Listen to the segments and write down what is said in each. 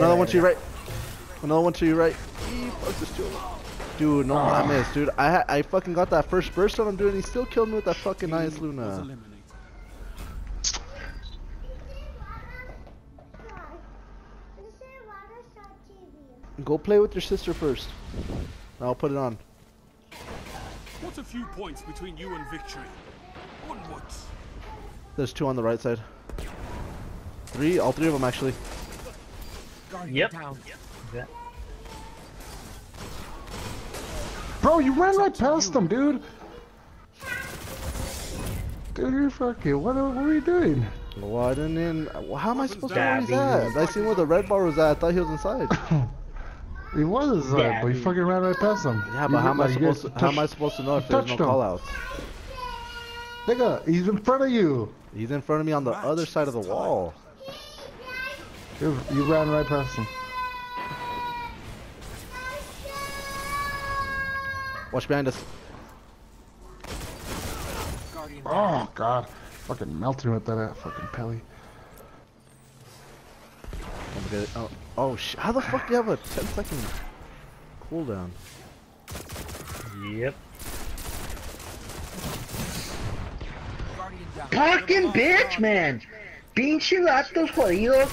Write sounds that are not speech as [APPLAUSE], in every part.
Another one to your right. Another one to your right. Eee, fuck this dude. Dude, no, ah. I missed, dude. I I fucking got that first burst on him, dude, and he still killed me with that fucking Eyasluna. Go play with your sister first. I'll put it on. What's a few points between you and victory? Onwards. There's two on the right side. Three, all three of them actually. Yep. Bro, you ran right past them, dude. Dude, you're fucking. What are, what are you doing? Well, I didn't even. How am I supposed to know where he's at? I seen where the red bar was at. I thought he was inside. [LAUGHS] He was, Yeah, but you dude. fucking ran right past him. Yeah, but how am I like supposed to? How am I supposed to know if there's no touched him. callouts? Nigga, he's in front of you. He's in front of me on the other side of the wall. You, you ran right past him. Watch behind us. Oh god, fucking melting with that uh, fucking pelly. Don't forget it. Oh, oh sh! How the fuck do you have a 10 second cooldown? Yep. Fucking bitch, man. Pinche vatos jodidos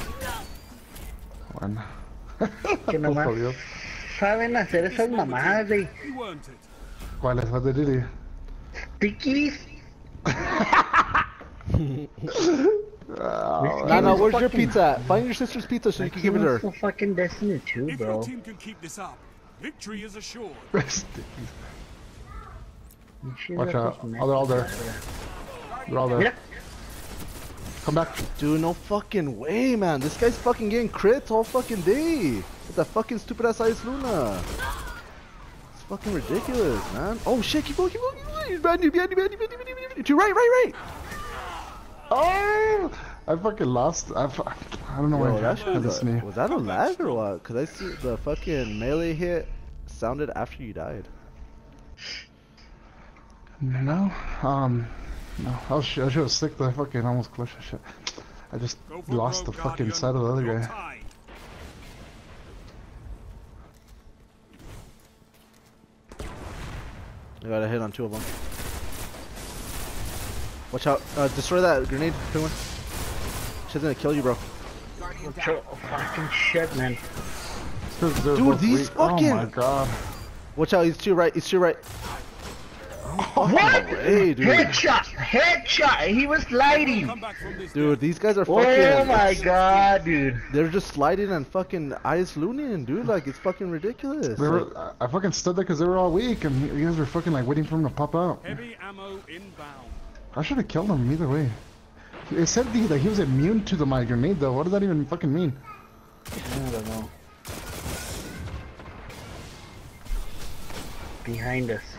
One. que [LAUGHS] nomás Jodido. saben hacer esas mamadas de You earned it. ¿Cuál es? What did he? tiquis. Oh, Nana, where's your pizza? Find your sister's pizza so you can give it her. For fucking Destiny 2, If your team can keep this up, victory is assured. [LAUGHS] Pinche Watch out. Oh, they're all there. They're all there. Mira, Come back. Dude, no fucking way, man. This guy's fucking getting crits all fucking day. With that fucking stupid ass Eyasluna. It's fucking ridiculous, man. Oh shit, keep going, keep going, keep going. He's behind you, behind you, behind you, behind you, behind you. To right, right, right. Oh! I fucking lost. I, I don't know Yo, why that I was, a, was that a lag or what? Cause I see the fucking melee hit sounded after you died. No, um, no. I was, I was just sick that I fucking almost glitched that shit. I just lost the broke, fucking Guardian. side of the other You're guy. tied. I got a hit on two of them. Watch out! Uh, destroy that grenade, Penguin. She's gonna kill you, bro. cho- fucking shit, man. It's 'cause they're Dude, both these weak. Oh my fucking- god. Watch out! He's to your right. He's to your right. What? way, dude. Headshot! Headshot! He was sliding! Come back from this Dude, these guys are oh fucking. Oh my god, dude. They're just sliding and fucking eyes looning, dude. Like it's fucking ridiculous. They were, I I fucking stood there because they were all weak, and you guys were fucking like waiting for them to pop out. Heavy ammo inbound. I should have killed him either way. It said he, that he was immune to the my grenade though. What does that even fucking mean? I don't know. Behind us.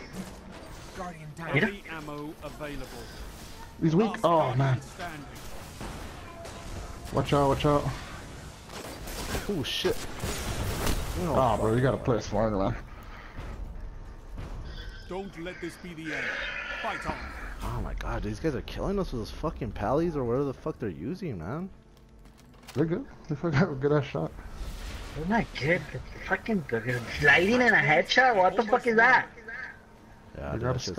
Mira. Heavy ammo available. He's weak. Oh man. Watch out, watch out. oh shit. Oh, bro, you gotta play smarter, man. Don't let this be the end. Fight on. Oh my god, these guys are killing us with those fucking pallies or whatever the fuck they're using, man. They're good. They fucking have a good ass shot. Oh my god, it's fucking good. Sliding in a headshot? What the fuck is that? Yeah, dude, got that a shit's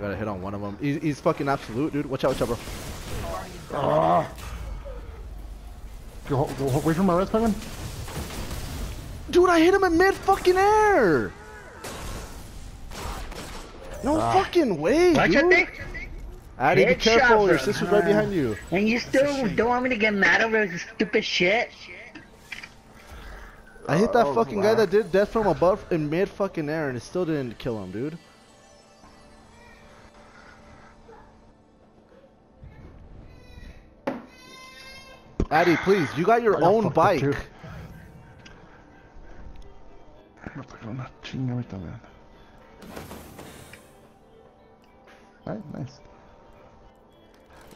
Got a hit on one of them. He's, he's fucking absolute, dude. Watch out, watch out, bro. Ah! Go, go away from my red penguin. Dude, I hit him in mid fucking air. No Ah. fucking way, Watch out dude. there. Addy, be careful. Your bro. sister's right Ah. behind you. And you still don't want me to get mad over this stupid shit? I hit uh, that Oh, fucking guy that did death from above in mid fucking air and it still didn't kill him, dude. Addy, please, you got your I own bike. Me toca una chinga ahorita, man. Alright, nice.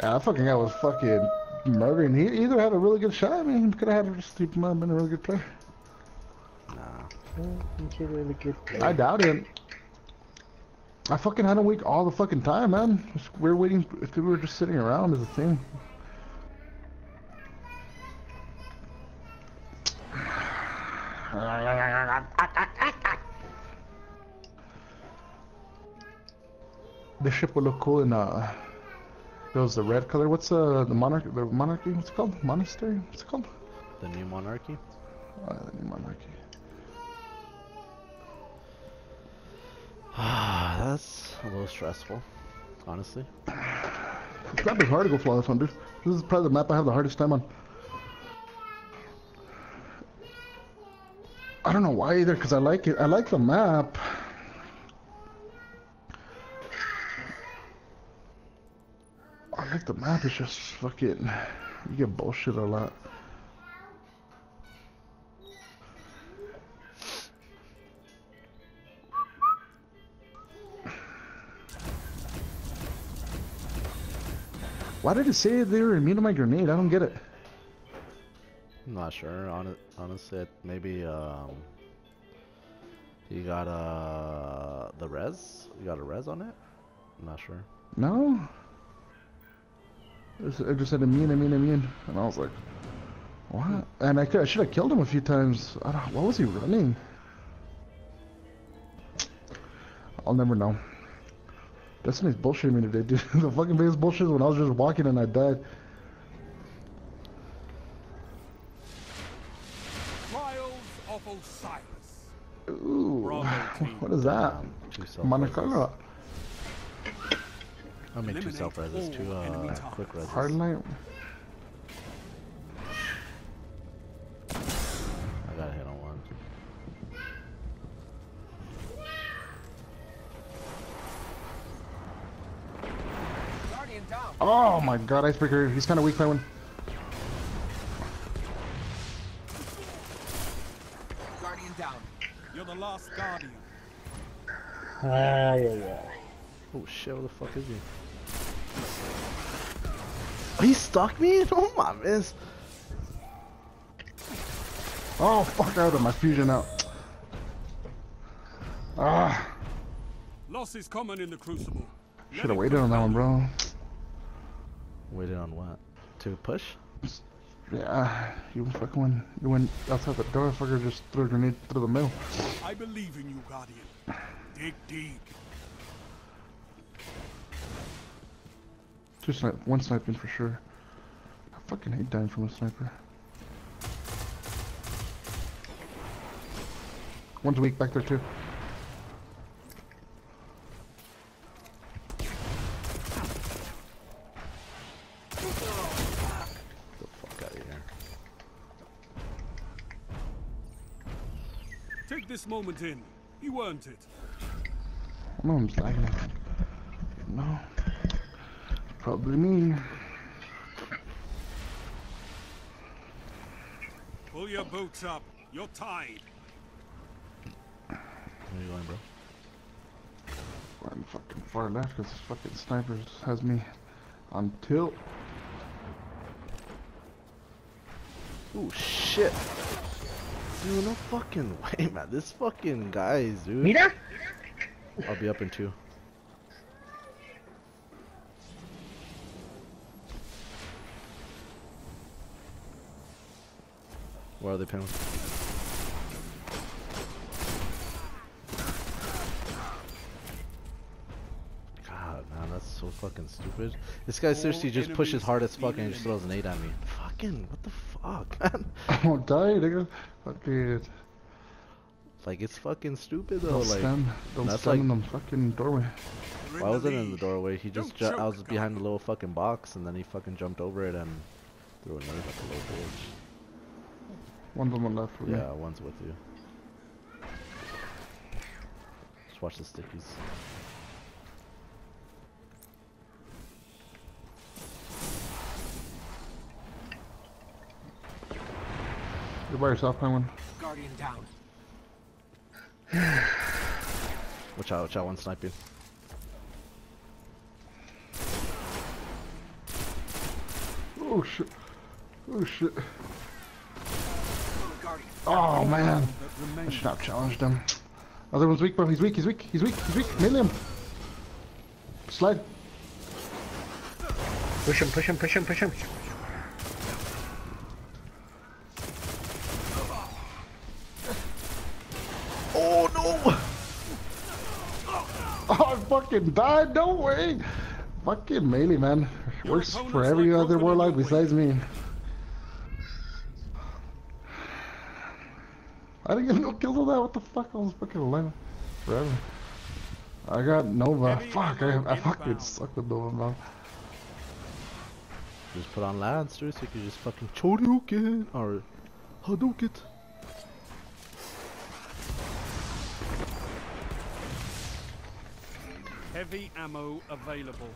Yeah, that fucking guy was fucking murdering. He either had a really good shot, I mean, he could have had a, just he might have been a really good player. I doubt it. I fucking had a week all the fucking time, man. We we're waiting. We were just sitting around as a thing. This ship would look cool in uh, those the red color. What's uh the monarchy? The monarchy? What's it called? Monastery? What's it called? The new monarchy. Uh, the new monarchy. Ah, that's a little stressful, honestly. This map is hard to go flawless on, dude. This is probably the map I have the hardest time on. I don't know why either, because I like it. I like the map. I like the map, it's just fucking... You get bullshit a lot. Why did it say they were immune to my grenade? I don't get it. I'm not sure. Hon honestly, maybe um, you got uh the res. You got a res on it. I'm not sure. No. It just- It just said immune, immune, immune, and I was like, what? And I, could, I should have killed him a few times. I don't. What was he running? I'll never know. Destiny's bullshitting me today, dude. [LAUGHS] the fucking biggest bullshit is when I was just walking and I died. Trials of Osiris. Ooh. Bravo [SIGHS] team. What is that? Two self Monte reses. Carlo. I mean two self reses, two uh, quick reses. Hard light. My god, Icebreaker. He's kind of weak, that one. Guardian down. You're the last guardian. Ay, ay, ay. Oh shit! Where the fuck is he? Oh, he stuck me? [LAUGHS] Oh my miss. Oh, fuck out of my fusion out. Ah, Loss is common in the Crucible. Should have waited on that one, bro. Waited on what? To push? Yeah, you fucking went, you went outside the door, fucker just threw a grenade through the middle. I believe in you, Guardian. Dig deep. Two snipe, one sniping for sure. I fucking hate dying from a sniper. One's weak back there too. Take this moment in. You earned it. I know I'm lagging. No. Probably me. Pull your boots up. You're tied. Where you going, bro? I'm fucking far left because this fucking sniper has me on tilt. Oh shit! Dude, no fucking [LAUGHS] way, man. This fucking guys, dude. Mira. I'll be up in two. Where are they pinning? God, man, that's so fucking stupid. This guy seriously just pushes hard as fuck and just throws an 8 at me. Fucking, what the fuck, [LAUGHS] man? I [LAUGHS] won't oh, die, nigga. Fucking. Like, it's fucking stupid though. Don't Like, stand. Don't that's stand like- in the fucking doorway. Why wasn't in the doorway? He just Don't ju- I was behind the little fucking box and then he fucking jumped over it and threw another nerve at the little bitch. One's on the left with me. Yeah, one's with you. Just watch the stickies. You're by yourself, Penguin. Guardian down. [SIGHS] Watch out, watch out, one sniping. Oh shit. Oh shit. Oh man. That I remains. should not have challenged him. Other one's weak, bro. He's weak, he's weak, he's weak, he's weak. Melee him. Slide. Push him, push him, push him, push him. Fucking die. No way. Fucking melee, man. Your Works for every like other Pokemon warlock besides me. I didn't get no kills on that. What the fuck? I was fucking alive forever. I got Nova. Heavy Fuck, I, ammo I fucking inbound. suck with Nova, man. Just put on Lancer so you can just fucking Shoryuken or Hadouken. Heavy ammo available.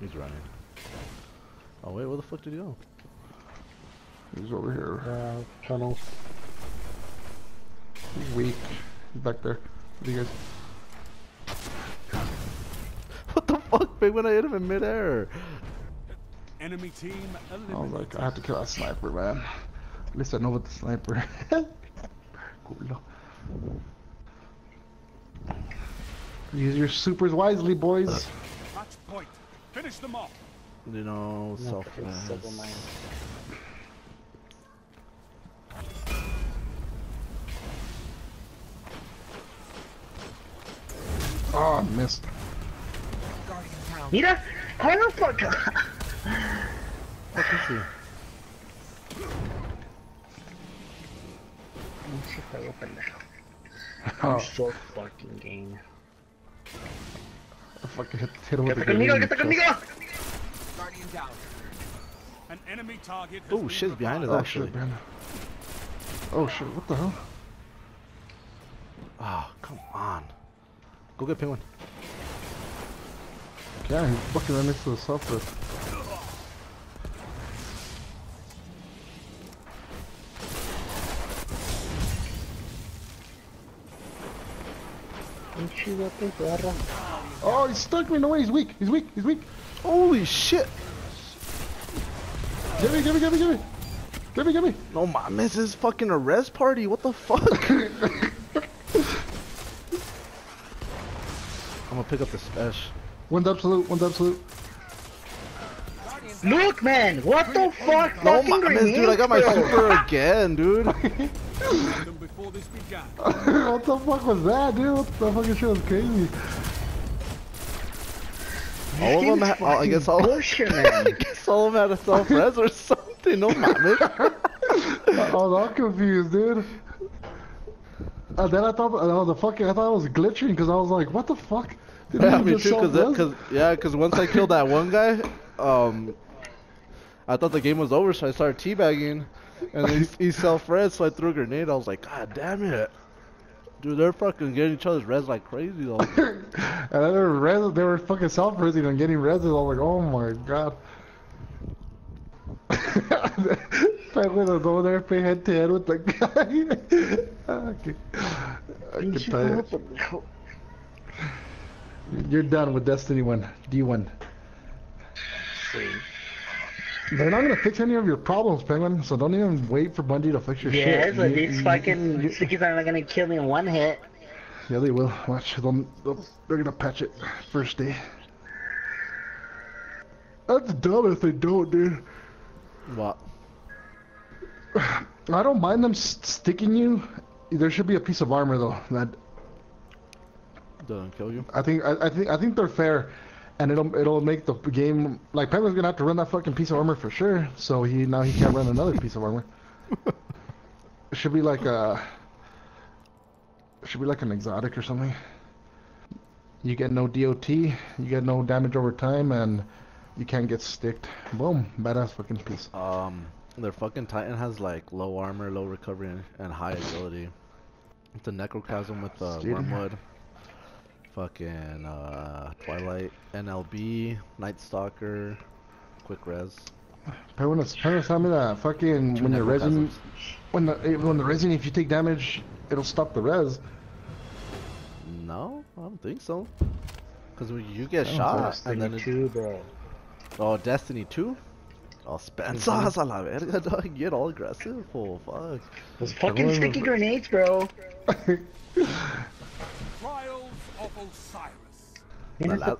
He's running. Oh wait, where the fuck did he go? He's over here. Uh, tunnels. He's weak. He's back there. What do you guys? What the fuck, big when I hit him in midair? Enemy team I was eliminated. like, I have to kill that sniper, man. At least I know what the sniper. [LAUGHS] Culo. Use your supers wisely, boys. Match point. Finish them off. You know, No, self it's silver mine. Oh, ah, I missed. Mira, corner fucker. [LAUGHS] What is he? Pinche juego pendejo. Oh, I'm so fucking game. I fucking hit, hit him with the Quédate conmigo, grenade. quédate conmigo. An enemy target Oh been shit's behind us Oh actually. shit, man. Oh shit, what the hell? Ah, come on. Go get penguin. Yeah, he's fucking right next to the sulfur. Oh, he stuck me. No way, he's weak. He's weak. He's weak. Holy shit! Give me, give me, give me, give me. Give me, give me. No mames, this is fucking a res party. What the fuck? [LAUGHS] I'm gonna pick up the special. One's absolute, one's absolute. Look, man, what the fuck? No Fucking mames, dude, I got my super again, dude. [LAUGHS] them before this began. what the fuck was that, dude? What the fucking shit was crazy. All of them, game's ha- I guess all, bullshit, [LAUGHS] I man. guess all of them had a self res or something. No mames. I was all confused, dude. And then I thought, oh, the fucking, I thought I was glitching because I was like, what the fuck? Did Yeah, me too. Cause, self-res? cause yeah, cause once I killed that one guy, um, I thought the game was over, so I started teabagging, and then he, he self res, so I threw a grenade. I was like, God damn it, dude, they're fucking getting each other's res like crazy though. [LAUGHS] and then they were, res- they were fucking self-resing and getting reses. I was like, oh my god. Penguin was over there playing head to head with the guy. okay. I can tell you. You're done with Destiny 1. D1. Sí. They're not gonna fix any of your problems, Penguin, so don't even wait for Bungie to fix your Yes, shit. but You- these you- fucking you- stickies are not gonna kill me in one hit. Yeah, they will. Watch. They'll, they'll, they're gonna patch it first day. That's dumb if they don't, dude. what? [SIGHS] I don't mind them s- sticking you. There should be a piece of armor though. That Doesn't kill you? I think I, I think I think they're fair, and it'll it'll make the game like Penguin's gonna have to run that fucking piece of armor for sure. So he now he can't run another piece of armor. [LAUGHS] It should be like a. It should be like an exotic or something. You get no DOT, you get no damage over time, and you can't get sticked. Boom, badass fucking piece. Um, their fucking Titan has like low armor, low recovery, and, and high agility. It's a Necrochasm with uh, Dude. Wormwood. Fucking uh, Twilight, NLB, Night Stalker, Quick Res. Penguin was trying to tell me that fucking Two when you're resin, when the eh, when the resin, if you take damage, it'll stop the res. No, I don't think so. Cause when you get shot Destiny and then it, 2, bro. oh Destiny 2? Oh Spencer's a la verga, [LAUGHS] dog. Get all aggressive. Oh fuck. Those fucking sticky grenades, bro. [LAUGHS] Trials of Osiris. Tienes La- a